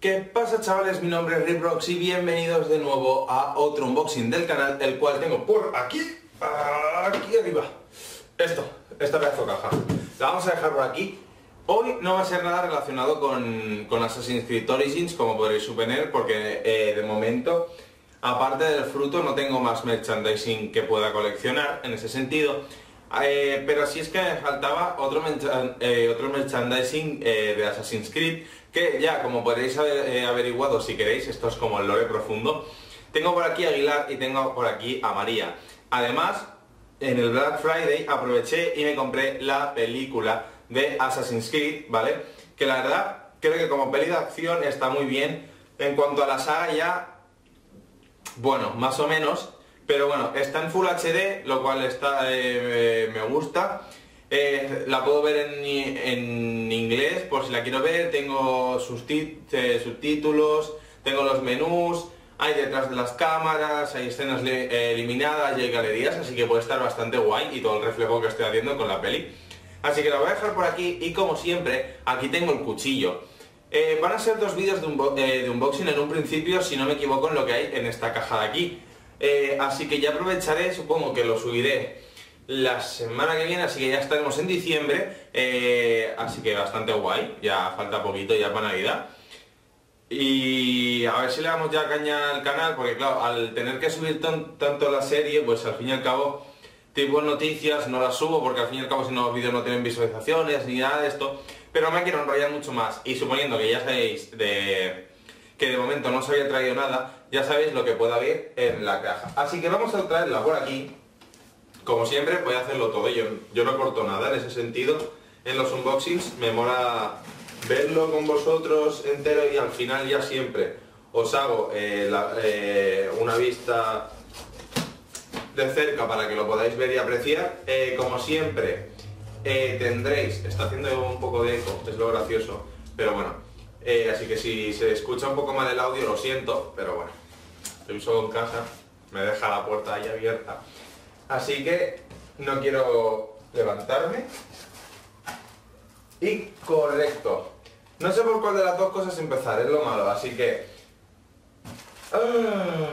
¿Qué pasa chavales? Mi nombre es Riprox y bienvenidos de nuevo a otro unboxing del canal, el cual tengo por aquí, aquí arriba. Esto, esta pedazo de caja. La vamos a dejar por aquí. Hoy no va a ser nada relacionado con, con Assassin's Creed Origins, como podréis suponer, porque eh, de momento, aparte del fruto, no tengo más merchandising que pueda coleccionar en ese sentido. Eh, pero sí es que me faltaba otro, eh, otro merchandising de Assassin's Creed que ya, como podréis haber eh, averiguado si queréis, esto es como el lore profundo, tengo por aquí a Aguilar y tengo por aquí a María. Además, en el Black Friday aproveché y me compré la película de Assassin's Creed, ¿vale? Que la verdad, creo que como peli de acción está muy bien. En cuanto a la saga ya, bueno, más o menos, pero bueno, está en Full HD, lo cual está, eh, me gusta. Eh, la puedo ver en, inglés, por si la quiero ver, tengo eh, subtítulos, tengo los menús, hay detrás de las cámaras, hay escenas eh, eliminadas y hay galerías, así que puede estar bastante guay y todo el reflejo que estoy haciendo con la peli. Así que la voy a dejar por aquí y como siempre, aquí tengo el cuchillo. van a ser dos vídeos de, de, unboxing en un principio, si no me equivoco, en lo que hay en esta caja de aquí. así que ya aprovecharé, supongo que lo subiré la semana que viene, así que ya estaremos en diciembre, eh, así que bastante guay, ya falta poquito ya para Navidad. Y a ver si le damos ya caña al canal, porque claro, al tener que subir tanto la serie, pues al fin y al cabo, tipo noticias no las subo, porque al fin y al cabo si no los vídeos no tienen visualizaciones ni nada de esto, pero me quiero enrollar mucho más, y suponiendo que ya sabéis de que de momento no se había traído nada, ya sabéis lo que pueda haber en la caja. Así que vamos a traerla por aquí, como siempre voy a hacerlo todo, yo, yo no corto nada en ese sentido. En los unboxings me mola verlo con vosotros entero y al final ya siempre os hago eh, eh, una vista de cerca para que lo podáis ver y apreciar. Eh, como siempre tendréis, está haciendo un poco de eco, es lo gracioso, pero bueno, así que si se escucha un poco mal el audio lo siento, pero bueno, estoy solo en casa, me deja la puerta ahí abierta. Así que no quiero levantarme. Y correcto. No sé por cuál de las dos cosas empezar, es lo malo, así que... Ah.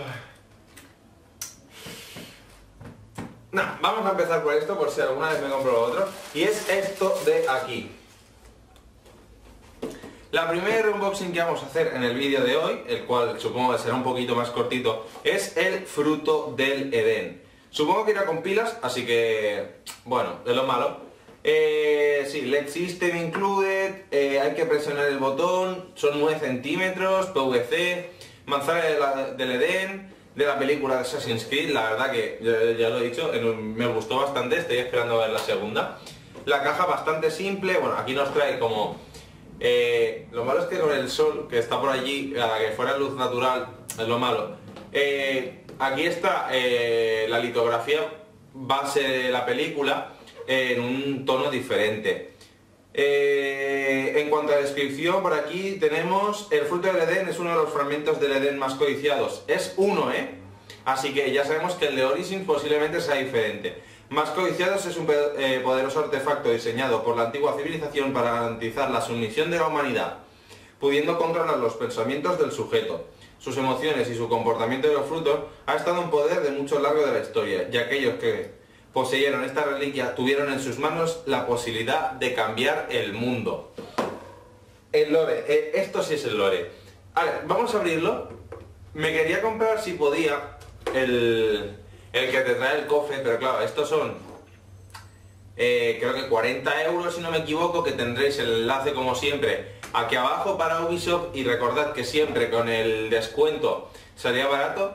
No, vamos a empezar por esto, por si alguna vez me compro lo otro. Y es esto de aquí. La primera unboxing que vamos a hacer en el vídeo de hoy, el cual supongo que será un poquito más cortito, es el fruto del Edén. Supongo que irá con pilas, así que, bueno, es lo malo. Eh, sí, LED System included, eh, hay que presionar el botón, son 9 centímetros, PVC, manzana del Edén, de la película de Assassin's Creed, la verdad que, ya, lo he dicho, me gustó bastante, estoy esperando a ver la segunda. La caja bastante simple, bueno, aquí nos trae como... Eh, lo malo es que con el sol que está por allí, a la que fuera luz natural, es lo malo. Eh, aquí está eh, la litografía base de la película en un tono diferente. Eh, en cuanto a descripción, por aquí tenemos el fruto del Edén es uno de los fragmentos del Edén más codiciados. Es uno, ¿eh? Así que ya sabemos que el de Origins posiblemente sea diferente. Más codiciados es un eh, poderoso artefacto diseñado por la antigua civilización para garantizar la sumisión de la humanidad, pudiendo controlar los pensamientos del sujeto sus emociones y su comportamiento de los frutos, ha estado en poder de mucho largo de la historia, y aquellos que poseyeron esta reliquia tuvieron en sus manos la posibilidad de cambiar el mundo. El lore, eh, esto sí es el lore. A ver, vamos a abrirlo. Me quería comprar, si podía, el, el que te trae el cofre, pero claro, estos son eh, creo que 40 euros si no me equivoco, que tendréis el enlace como siempre aquí abajo para Ubisoft y recordad que siempre con el descuento salía barato.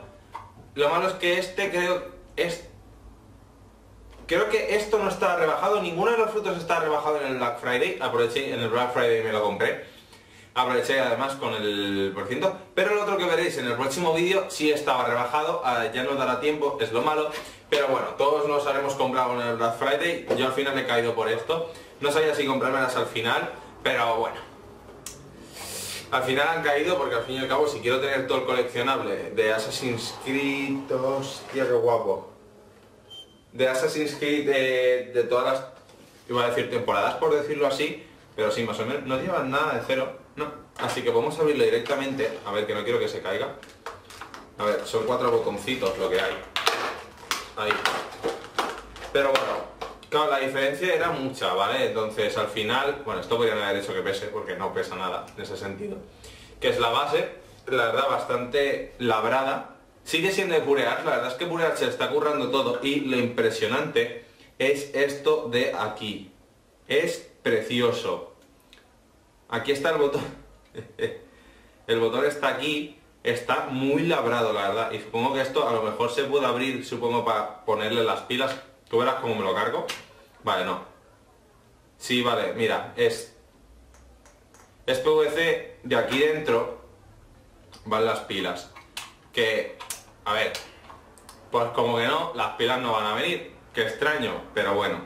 Lo malo es que este creo es creo que esto no está rebajado, ninguno de los frutos está rebajado en el Black Friday, aproveché en el Black Friday me lo compré. Aproveché además con el por ciento, pero el otro que veréis en el próximo vídeo sí estaba rebajado, ah, ya no dará tiempo, es lo malo, pero bueno, todos nos haremos comprado en el Black Friday, yo al final he caído por esto, no sabía si comprármelas al final, pero bueno, al final han caído porque al fin y al cabo si quiero tener todo el coleccionable de Assassin's Creed, hostia qué guapo. De Assassin's Creed de, todas las, iba a decir temporadas por decirlo así, pero sí, más o menos, no llevan nada de cero, no. así que a abrirlo directamente, a ver que no quiero que se caiga. A ver, son cuatro botoncitos lo que hay. Ahí. Pero bueno, claro, la diferencia era mucha, ¿vale? Entonces al final, bueno, esto podrían haber hecho que pese, porque no pesa nada en ese sentido. Que es la base, la verdad, bastante labrada. Sigue siendo de Purear, la verdad es que Purear se está currando todo y lo impresionante es esto de aquí. Es precioso. Aquí está el botón. el botón está aquí está muy labrado, la verdad. Y supongo que esto a lo mejor se puede abrir, supongo, para ponerle las pilas. ¿Tú verás cómo me lo cargo? Vale, no. Sí, vale, mira, es... Es PVC de aquí dentro van las pilas. Que, a ver, pues como que no, las pilas no van a venir. Qué extraño, pero bueno.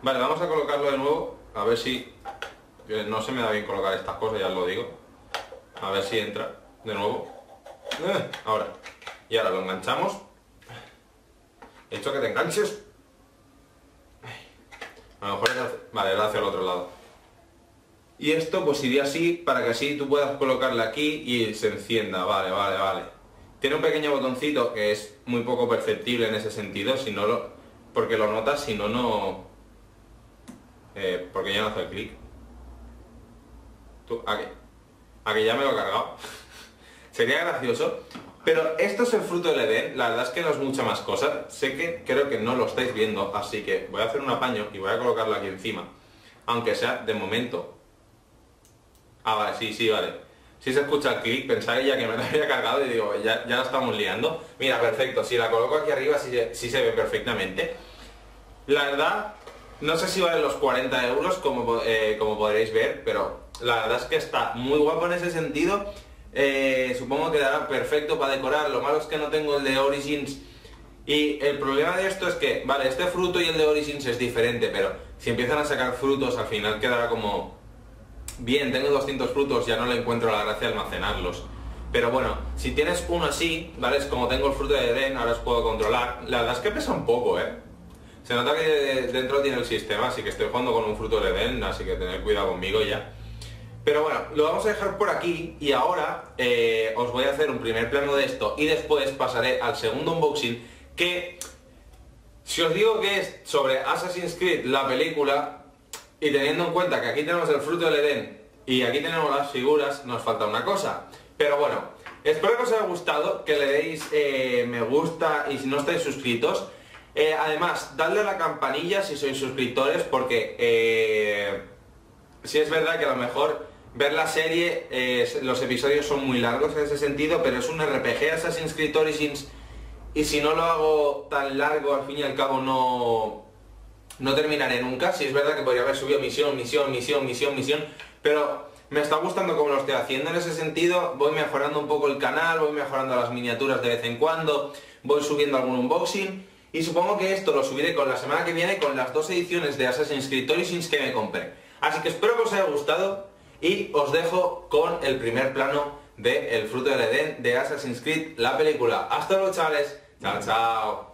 Vale, vamos a colocarlo de nuevo. A ver si... No se me da bien colocar estas cosas, ya os lo digo. A ver si entra de nuevo. Eh, ahora. Y ahora lo enganchamos. He hecho que te enganches. A lo mejor era, vale, era hacia el otro lado. Y esto pues iría así para que así tú puedas colocarle aquí y se encienda. Vale, vale, vale. Tiene un pequeño botoncito que es muy poco perceptible en ese sentido, si no lo, porque lo notas, si no, no... Eh, porque ya no hace el clic. Tú, aquí. Aquí ya me lo he cargado. Sería gracioso. Pero esto es el fruto del Edén, la verdad es que no es mucha más cosa. Sé que creo que no lo estáis viendo, así que voy a hacer un apaño y voy a colocarlo aquí encima. Aunque sea de momento. Ah, vale, sí, sí, vale. Si se escucha el clic, pensaba ya que me lo había cargado y digo, ya, ya la estamos liando. Mira, perfecto, si la coloco aquí arriba sí, se ve perfectamente. La verdad, no sé si vale los 40 euros como, eh, como podréis ver, pero la verdad es que está muy guapo en ese sentido eh, supongo que dará perfecto para decorar. Lo malo es que no tengo el de Origins. Y el problema de esto es que, vale, este fruto y el de Origins es diferente, pero si empiezan a sacar frutos al final quedará como... Bien, tengo 200 frutos, ya no le encuentro la gracia de almacenarlos. Pero bueno, si tienes uno así, ¿vale? Es como tengo el fruto de Edén, ahora os puedo controlar. La verdad es que pesa un poco, ¿eh? Se nota que dentro tiene el sistema, así que estoy jugando con un fruto de Edén, así que tened cuidado conmigo ya. Pero bueno, lo vamos a dejar por aquí y ahora eh, os voy a hacer un primer plano de esto y después pasaré al segundo unboxing que si os digo que es sobre Assassin's Creed la película y teniendo en cuenta que aquí tenemos el fruto del Edén y aquí tenemos las figuras, nos falta una cosa. Pero bueno, espero que os haya gustado, que le deis eh, me gusta y si no estáis suscritos. Eh, además, dadle a la campanilla si sois suscriptores porque si es verdad que a lo mejor ver la serie, los episodios son muy largos en ese sentido, pero es un RPG Assassin's Creed Origins y si no lo hago tan largo, al fin y al cabo no, no terminaré nunca. Si es verdad que podría haber subido misión, misión, misión, misión, misión, pero me está gustando como lo estoy haciendo en ese sentido. Voy mejorando un poco el canal, voy mejorando las miniaturas de vez en cuando, voy subiendo algún unboxing y supongo que esto lo subiré con la semana que viene con las dos ediciones de Assassin's Creed Origins que me compré. Así que espero que os haya gustado y os dejo con el primer plano de El fruto del Edén de Assassin's Creed, la película. Hasta luego chavales. Chao, chao.